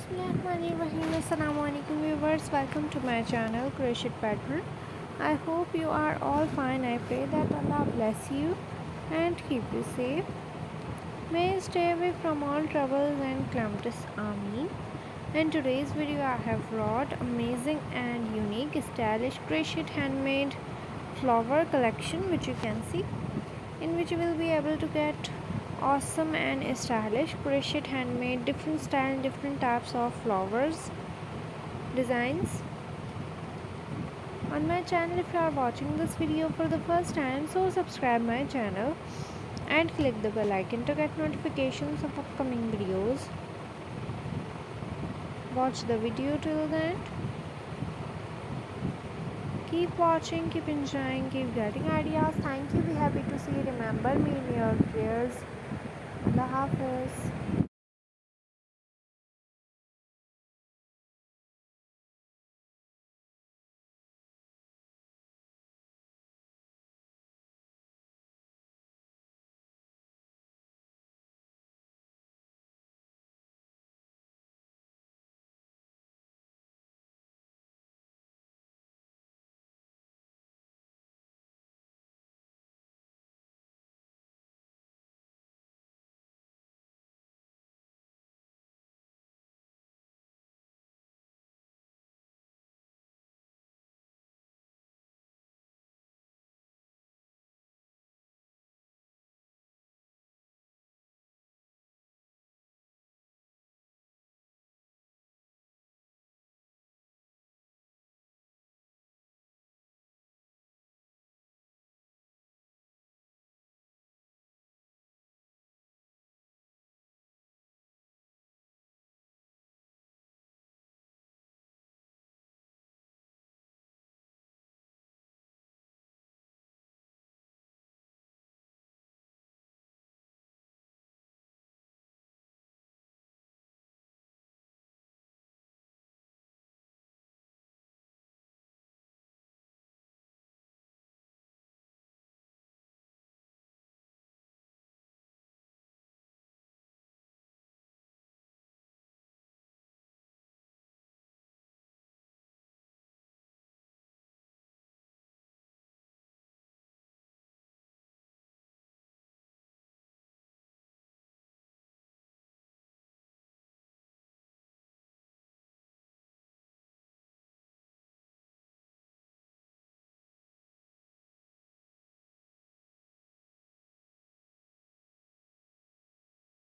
Bismillahirrahmanirrahim. Assalamu alaikum viewers. Welcome to my channel Crochet Pattern. I hope you are all fine. I pray that Allah bless you and keep you safe. May you stay away from all troubles and calamities. Amin. In today's video, I have brought amazing and unique stylish crochet handmade flower collection which you can see in which you will be able to get awesome and stylish. Crochet handmade different style different types of flowers designs. On my channel if you are watching this video for the first time so subscribe my channel and click the bell icon to get notifications of upcoming videos. Watch the video till the end. Keep watching keep enjoying keep getting ideas. Thank you. Be happy to see remember me in your prayers Allah Hafiz